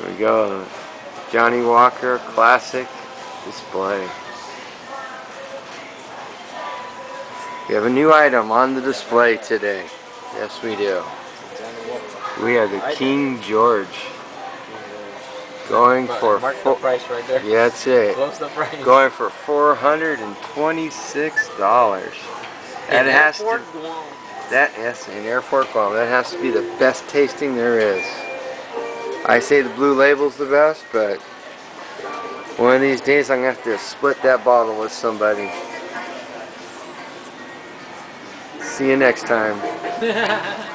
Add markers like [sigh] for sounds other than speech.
There we go. Johnnie Walker Classic Display. We have a new item on the display today. Yes, we do. We have the King George going for Mark the four, price right there. yeah, that's it. Close the price. Going for four hundred and twenty-six dollars. And it has to. That yes, in airport Guam. That has to be the best tasting there is. I say the blue label's the best, but one of these days I'm gonna have to split that bottle with somebody. See you next time. [laughs]